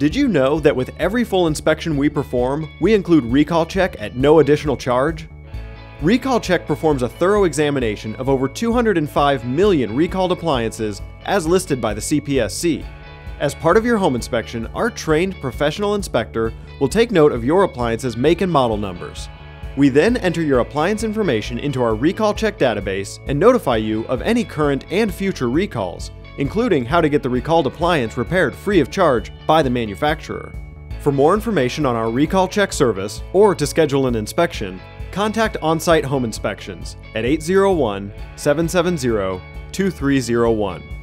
Did you know that with every full inspection we perform, we include RecallChek at no additional charge? RecallChek performs a thorough examination of over 205 million recalled appliances as listed by the CPSC. As part of your home inspection, our trained professional inspector will take note of your appliance's make and model numbers. We then enter your appliance information into our RecallChek database and notify you of any current and future recalls, including how to get the recalled appliance repaired free of charge by the manufacturer. For more information on our RecallChek service or to schedule an inspection, contact On-Site Home Inspections at 801 770 2301.